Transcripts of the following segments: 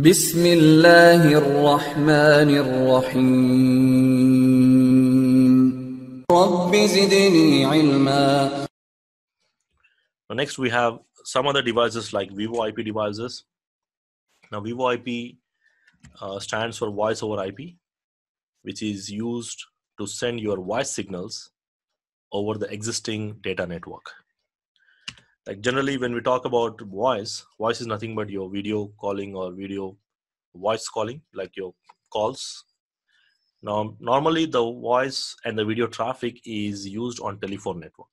بسم الله الرحمن الرحيم رب زدني علما now next we have some other devices like VoIP devices. Now VoIP uh, stands for voice over IP which is used to send your voice signals over the existing data network. Like generally when we talk about voice, voice is nothing but your video calling or video voice calling, like your calls. Now normally the voice and the video traffic is used on telephone network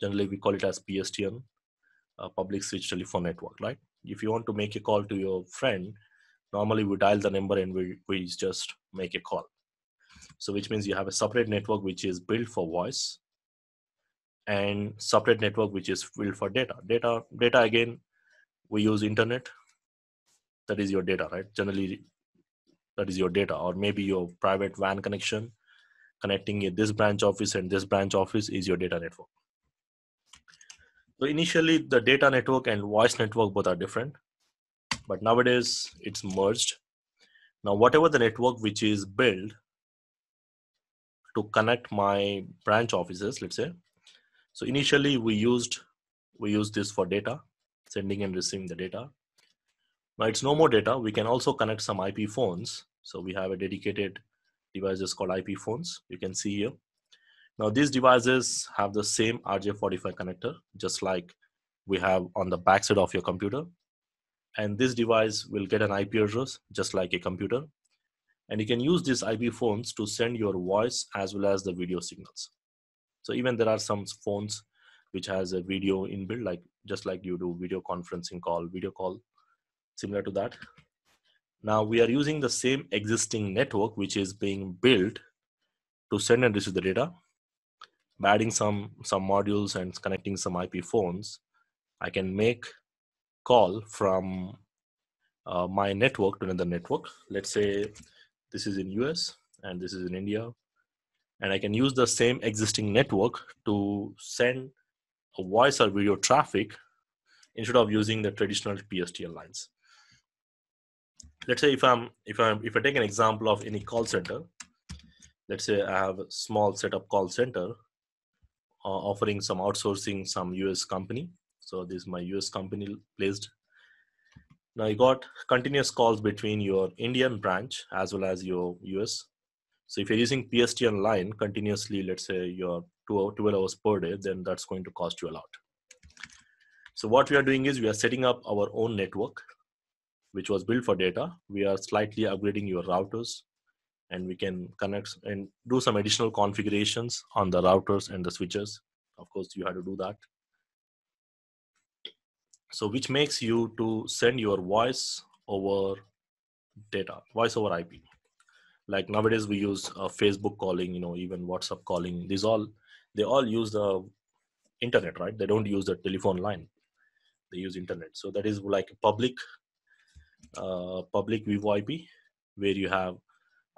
generally we call it as PSTN, uh, public switch telephone network, right? If you want to make a call to your friend, normally we dial the number and we, we just make a call. So which means you have a separate network which is built for voice and separate network which is built for data. Data, data again, we use internet. That is your data, right? Generally, that is your data, or maybe your private WAN connection connecting this branch office and this branch office is your data network. So initially the data network and voice network both are different, but nowadays it's merged. Now whatever the network which is built to connect my branch offices, let's say. So initially we used we used this for data, sending and receiving the data. Now it's no more data. We can also connect some IP phones. So we have a dedicated devices called IP phones. You can see here. Now these devices have the same RJ45 connector, just like we have on the backside of your computer. And this device will get an IP address, just like a computer. And you can use these IP phones to send your voice as well as the video signals. So even there are some phones which has a video inbuilt, like just like you do video conferencing call, video call, similar to that. Now we are using the same existing network which is being built to send and receive the data by adding some some modules and connecting some IP phones, I can make call from uh, my network to another network. Let's say this is in US and this is in India, and I can use the same existing network to send a voice or video traffic instead of using the traditional PSTN lines. Let's say if I'm if I'm if I take an example of any call center, let's say I have a small setup call center uh, offering some outsourcing some US company. So this is my US company placed. Now you got continuous calls between your Indian branch as well as your US. So if you're using PSTN line continuously, let's say your 12 hours per day, then that's going to cost you a lot. So what we are doing is we are setting up our own network, which was built for data. We are slightly upgrading your routers and we can connect and do some additional configurations on the routers and the switches of course you have to do that so which makes you to send your voice over data voice over ip like nowadays we use uh, facebook calling you know even whatsapp calling. These all they all use the internet right? They don't use the telephone line. They use internet. So that is like public uh, public VoIP where you have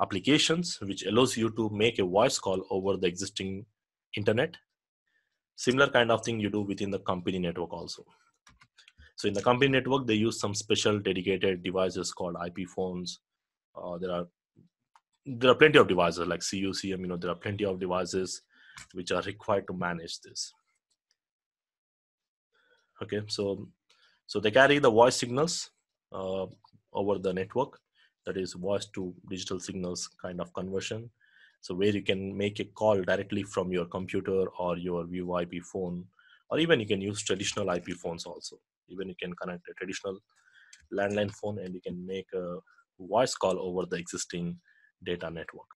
applications which allows you to make a voice call over the existing internet. Similar kind of thing you do within the company network also. So in the company network they use some special dedicated devices called ip phones. Uh, there are there are plenty of devices like cucm you know there are plenty of devices which are required to manage this. Okay so so they carry the voice signals uh, over the network. That is voice to digital signals kind of conversion. So where you can make a call directly from your computer or your VoIP phone or even you can use traditional ip phones also. Even you can connect a traditional landline phone and you can make a voice call over the existing data network